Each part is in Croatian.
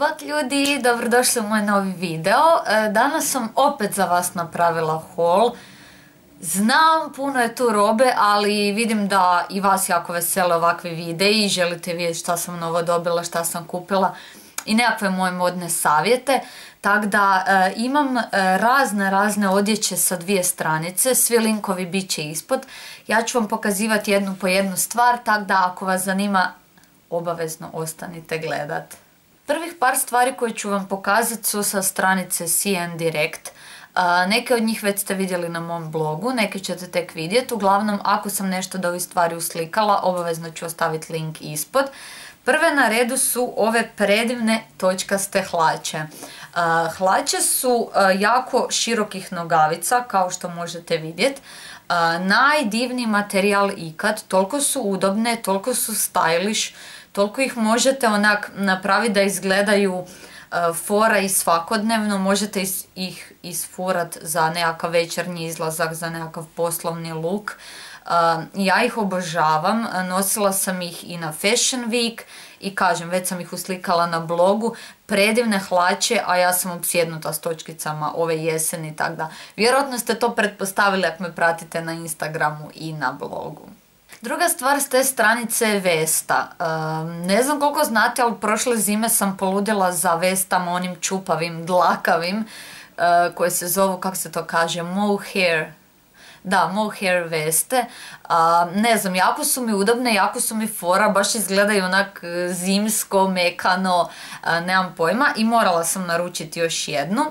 Bok ljudi, dobrodošli u moj novi video. E, danas sam opet za vas napravila haul. Znam, puno je tu robe, ali vidim da i vas jako vesele ovakvi videi i želite vidjeti šta sam novo dobila, šta sam kupila i nekakve moje modne savjete. Tako da e, imam e, razne, razne odjeće sa dvije stranice, svi linkovi bit će ispod. Ja ću vam pokazivati jednu po jednu stvar, tako da ako vas zanima, obavezno ostanite gledat. Prvih par stvari koje ću vam pokazati su sa stranice CN Direct. Neke od njih već ste vidjeli na mom blogu, neke ćete tek vidjeti. Uglavnom, ako sam nešto od ovih stvari uslikala, obavezno ću ostaviti link ispod. Prve na redu su ove predivne točkaste hlače. Hlače su jako širokih nogavica, kao što možete vidjeti. Najdivniji materijal ikad, toliko su udobne, toliko su stylish, toliko ih možete onak napraviti da izgledaju uh, fora i svakodnevno, možete ih isfurat za nekakav večernji izlazak, za nekakav poslovni look. Uh, ja ih obožavam, nosila sam ih i na Fashion Week i kažem, već sam ih uslikala na blogu, predivne hlače, a ja sam obsjednuta s točkicama ove jeseni, tako da vjerojatno ste to pretpostavili ako me pratite na Instagramu i na blogu. Druga stvar s te stranice je Vesta. ne znam koliko znate, ali prošle zime sam poludila za Vestama onim čupavim, dlakavim, uh, koje se zovu, kako se to kaže, mohair. Da, mohair veste. ne znam, jako su mi udobne, jako su mi fora, baš izgledaju onak zimsko, mekano, nemam pojma. I morala sam naručiti još jednu.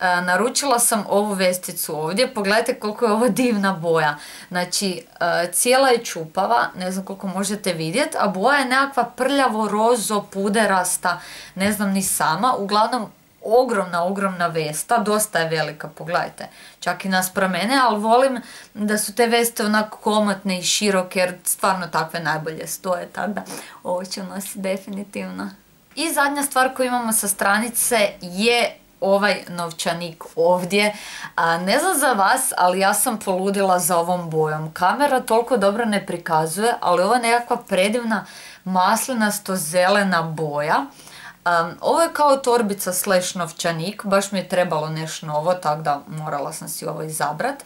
E, naručila sam ovu vesticu ovdje, pogledajte koliko je ovo divna boja. Znači, e, cijela je čupava, ne znam koliko možete vidjeti, a boja je nekakva prljavo, rozo, puderasta, ne znam ni sama. Uglavnom, ogromna, ogromna vesta, dosta je velika, pogledajte, čak i nas mene, ali volim da su te veste onako komotne i široke, jer stvarno takve najbolje stoje, tako da ovo ću nositi definitivno. I zadnja stvar koju imamo sa stranice je ovaj novčanik ovdje. A, ne znam za vas, ali ja sam poludila za ovom bojom. Kamera toliko dobro ne prikazuje, ali ova nekakva predivna maslinasto zelena boja. ovo je kao torbica slash novčanik, baš mi je trebalo nešto novo, tako da morala sam si ovo izabrat.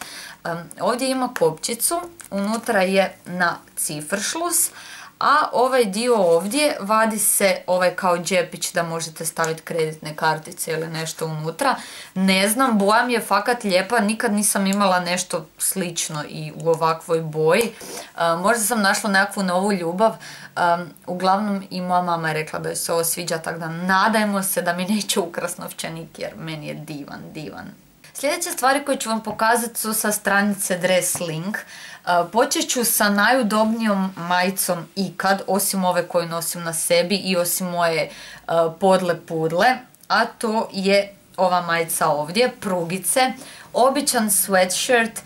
ovdje ima kopčicu, unutra je na cifršlus, a ovaj dio ovdje vadi se ovaj kao džepić da možete staviti kreditne kartice ili nešto unutra. Ne znam, boja mi je fakat lijepa, nikad nisam imala nešto slično i u ovakvoj boji. E, možda sam našla nekakvu novu ljubav, e, uglavnom i moja mama je rekla da joj se ovo sviđa, tako da nadajmo se da mi neće ukras novčanik jer meni je divan, divan. Sljedeće stvari koje ću vam pokazati su sa stranice Dress Link. Počet ću sa najudobnijom majicom ikad, osim ove koju nosim na sebi i osim moje podle pudle, a to je ova majica ovdje, prugice, običan sweatshirt,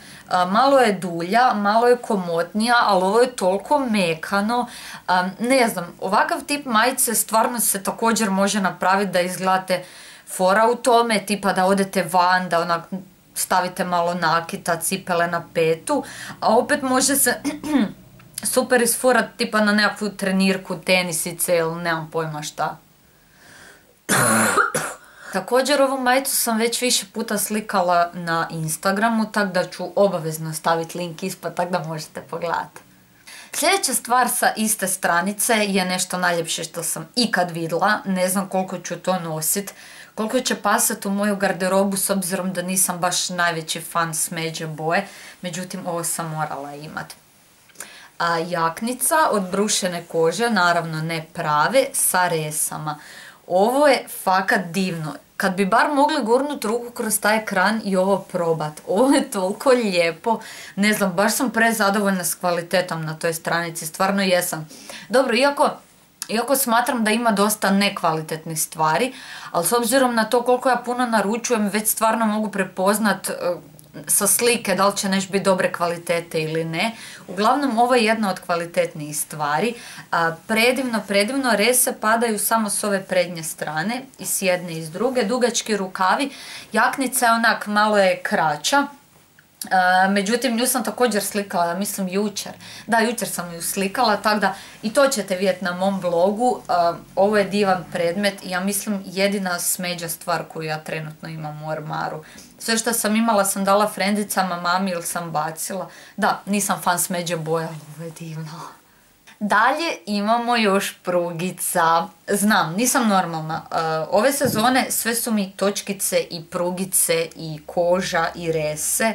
malo je dulja, malo je komotnija, ali ovo je toliko mekano. Ne znam, ovakav tip majice stvarno se također može napraviti da izgledate fora u tome, tipa da odete van, da onak stavite malo nakita, cipele na petu, a opet može se super isfurat tipa na nekakvu trenirku, tenisice ili nemam pojma šta. Također ovu majicu sam već više puta slikala na Instagramu, tako da ću obavezno staviti link ispod, tako da možete pogledati. Sljedeća stvar sa iste stranice je nešto najljepše što sam ikad vidjela, ne znam koliko ću to nosit, koliko će pasati u moju garderobu s obzirom da nisam baš najveći fan smeđe boje, međutim ovo sam morala imati. A jaknica od brušene kože, naravno ne prave, sa resama. Ovo je fakat divno. Kad bi bar mogli gurnuti ruku kroz taj ekran i ovo probat. Ovo je toliko lijepo. Ne znam, baš sam prezadovoljna s kvalitetom na toj stranici. Stvarno jesam. Dobro, iako iako smatram da ima dosta nekvalitetnih stvari, ali s obzirom na to koliko ja puno naručujem, već stvarno mogu prepoznat e, sa slike da li će nešto biti dobre kvalitete ili ne. Uglavnom, ovo je jedna od kvalitetnijih stvari. predivno, predivno, rese padaju samo s ove prednje strane i s jedne i s druge. Dugački rukavi, jaknica je onak malo je kraća, međutim, nju sam također slikala, mislim jučer. Da, jučer sam ju slikala, tako da i to ćete vidjeti na mom blogu. ovo je divan predmet i ja mislim jedina smeđa stvar koju ja trenutno imam u ormaru. Sve što sam imala sam dala frendicama, mami ili sam bacila. Da, nisam fan smeđe boja, ovo je divno. Dalje imamo još prugica. Znam, nisam normalna. ove sezone sve su mi točkice i prugice i koža i rese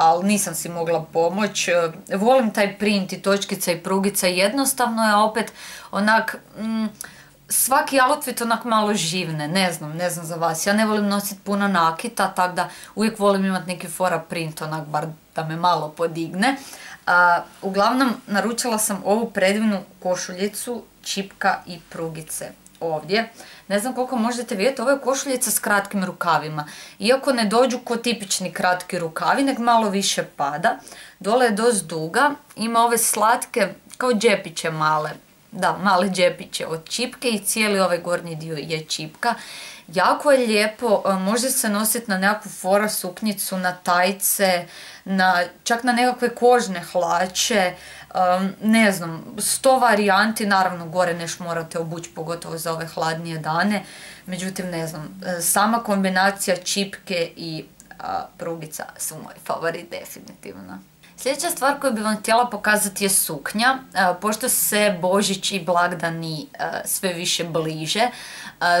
ali nisam si mogla pomoć. E, volim taj print i točkica i prugica, jednostavno je opet onak... Mm, svaki outfit onak malo živne, ne znam, ne znam za vas. Ja ne volim nositi puno nakita, tako da uvijek volim imati neki fora print, onak bar da me malo podigne. uglavnom, naručila sam ovu predivnu košuljicu, čipka i prugice ovdje. Ne znam koliko možete vidjeti, ovo je košuljica s kratkim rukavima. Iako ne dođu ko tipični kratki rukavi, nek malo više pada. Dole je dost duga, ima ove slatke, kao džepiće male. Da, male džepiće od čipke i cijeli ovaj gornji dio je čipka. Jako je lijepo, e, može se nositi na nekakvu fora suknjicu, na tajce, na, čak na nekakve kožne hlače, ne znam, sto varijanti, naravno gore neš morate obući pogotovo za ove hladnije dane, međutim ne znam, e, sama kombinacija čipke i prugica su moj favorit definitivno. Sljedeća stvar koju bih vam htjela pokazati je suknja. E, pošto se Božić i blagdani e, sve više bliže,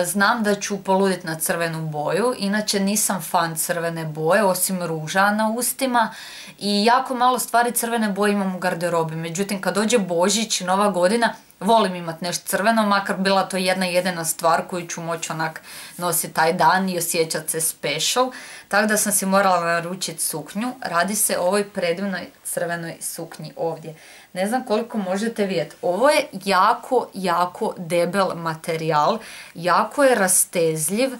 znam da ću poluditi na crvenu boju. Inače nisam fan crvene boje, osim ruža na ustima. I jako malo stvari crvene boje imam u garderobi. Međutim, kad dođe Božić Nova godina, volim imat nešto crveno, makar bila to jedna jedina stvar koju ću moći onak nositi taj dan i osjećati se special. Tako da sam si morala naručiti suknju. Radi se o ovoj predivnoj crvenoj suknji ovdje. Ne znam koliko možete vidjeti. Ovo je jako, jako debel materijal. Jako je rastezljiv.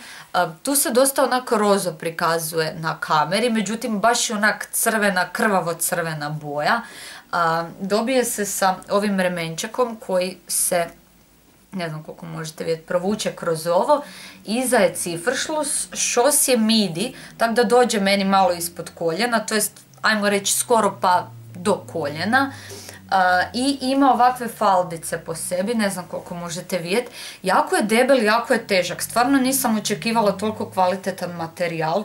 Tu se dosta onak rozo prikazuje na kameri. Međutim, baš je onak crvena, krvavo crvena boja. Dobije se sa ovim remenčakom koji se ne znam koliko možete vidjeti, provuče kroz ovo. Iza je cifršlus, šos je midi, tako da dođe meni malo ispod koljena, to jest, ajmo reći, skoro pa do koljena. I ima ovakve faldice po sebi, ne znam koliko možete vidjeti. Jako je debel, jako je težak. Stvarno nisam očekivala toliko kvalitetan materijal.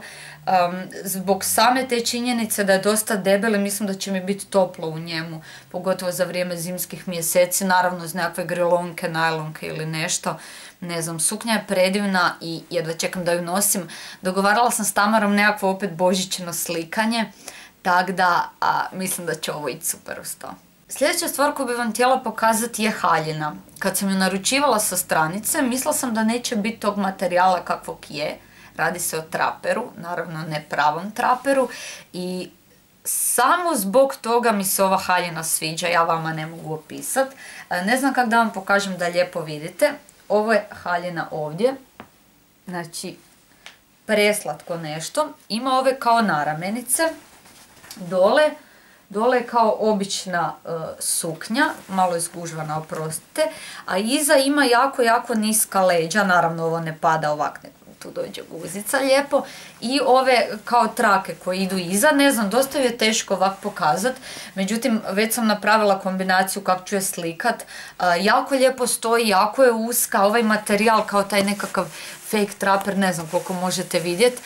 zbog same te činjenice da je dosta debel mislim da će mi biti toplo u njemu, pogotovo za vrijeme zimskih mjeseci, naravno uz nekakve grilonke, najlonke ili nešto. Ne znam, suknja je predivna i jedva čekam da ju nosim. Dogovarala sam s Tamarom nekakvo opet božićno slikanje, tako da mislim da će ovo ići super uz to. Sljedeća stvar koju bih vam htjela pokazati je haljina. Kad sam ju naručivala sa stranice, mislila sam da neće biti tog materijala kakvog je. Radi se o traperu, naravno ne pravom traperu i samo zbog toga mi se ova haljina sviđa, ja vama ne mogu opisat. E, ne znam kako da vam pokažem da lijepo vidite. Ovo je haljina ovdje, znači preslatko nešto. Ima ove kao naramenice, dole Dole je kao obična e, suknja, malo izgužvana, oprostite, a iza ima jako, jako niska leđa, naravno ovo ne pada ovak, tu dođe guzica lijepo, i ove kao trake koje idu iza, ne znam, dosta je teško ovak pokazat, međutim već sam napravila kombinaciju kako ću je slikat, e, jako lijepo stoji, jako je uska, ovaj materijal kao taj nekakav fake traper, ne znam koliko možete vidjeti,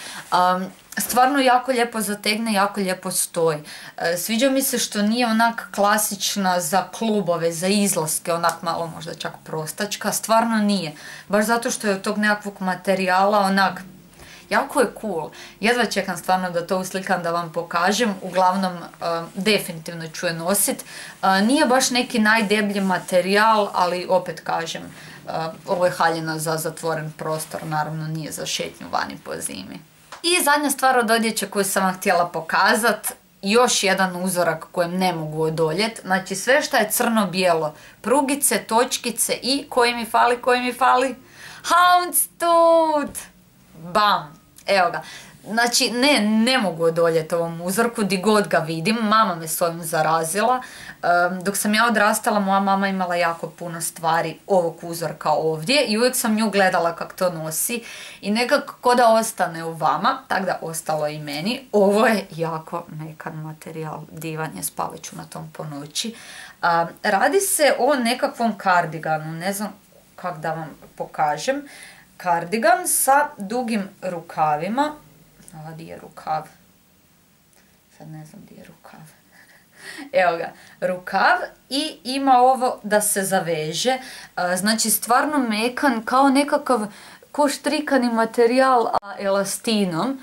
stvarno jako lijepo zategne, jako lijepo stoji. E, sviđa mi se što nije onak klasična za klubove, za izlaske, onak malo možda čak prostačka, stvarno nije. Baš zato što je od tog nekakvog materijala onak jako je cool. Jedva čekam stvarno da to uslikam da vam pokažem. Uglavnom, definitivno ću je nosit. E, nije baš neki najdeblji materijal, ali opet kažem, ovo je haljina za zatvoren prostor, naravno nije za šetnju vani po zimi. I zadnja stvar od odjeće koju sam vam htjela pokazat, još jedan uzorak kojem ne mogu odoljet. Znači sve što je crno-bijelo, prugice, točkice i koji mi fali, koji mi fali? Houndstooth! Bam! Evo ga. Znači, ne, ne mogu odoljeti ovom uzorku, di god ga vidim, mama me s ovim zarazila. dok sam ja odrastala, moja mama imala jako puno stvari ovog uzorka ovdje i uvijek sam nju gledala kako to nosi i nekako ko da ostane u vama, tako da ostalo i meni. Ovo je jako mekan materijal, divan je, spavat ću na tom po noći. radi se o nekakvom kardiganu, ne znam kako da vam pokažem. Kardigan sa dugim rukavima, a di je rukav? Sad ne znam di je rukav. Evo ga, rukav i ima ovo da se zaveže. Znači stvarno mekan kao nekakav ko štrikani materijal elastinom.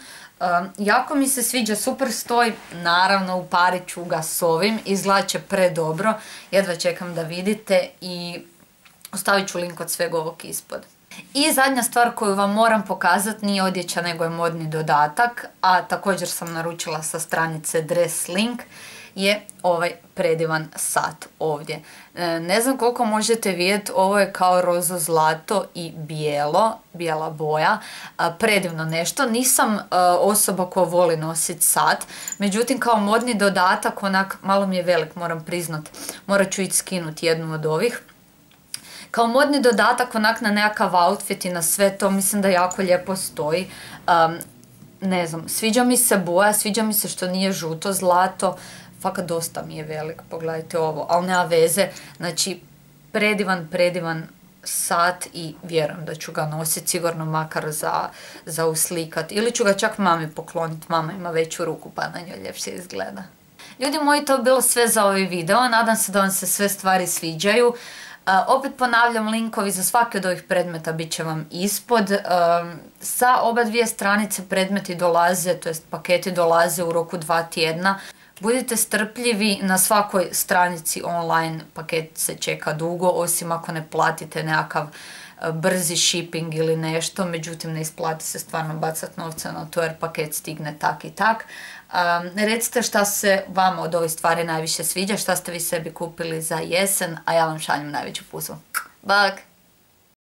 jako mi se sviđa, super stoji, naravno uparit ću ga s ovim, izglače predobro, jedva čekam da vidite i ostavit ću link od svega ovog ispod. I zadnja stvar koju vam moram pokazati nije odjeća nego je modni dodatak, a također sam naručila sa stranice Dress Link, je ovaj predivan sat ovdje. E, ne znam koliko možete vidjeti, ovo je kao rozo zlato i bijelo, bijela boja, predivno nešto. Nisam e, osoba koja voli nositi sat, međutim kao modni dodatak, onak malo mi je velik, moram priznat, morat ću ići skinuti jednu od ovih kao modni dodatak onak na nekakav outfit i na sve to mislim da jako lijepo stoji. ne znam, sviđa mi se boja, sviđa mi se što nije žuto zlato, fakat dosta mi je velik, pogledajte ovo, ali nema veze, znači predivan, predivan sat i vjerujem da ću ga nositi sigurno makar za, za uslikat. Ili ću ga čak mami pokloniti, mama ima veću ruku pa na njoj ljepše izgleda. Ljudi moji, to je bilo sve za ovaj video, nadam se da vam se sve stvari sviđaju opet ponavljam, linkovi za svaki od ovih predmeta bit će vam ispod. sa oba dvije stranice predmeti dolaze, to jest paketi dolaze u roku dva tjedna. Budite strpljivi, na svakoj stranici online paket se čeka dugo, osim ako ne platite nekakav brzi shipping ili nešto, međutim ne isplati se stvarno bacati novce na to jer paket stigne tak i tak. recite šta se vama od ovih stvari najviše sviđa, šta ste vi sebi kupili za jesen, a ja vam šaljem najveću pusu. Bak!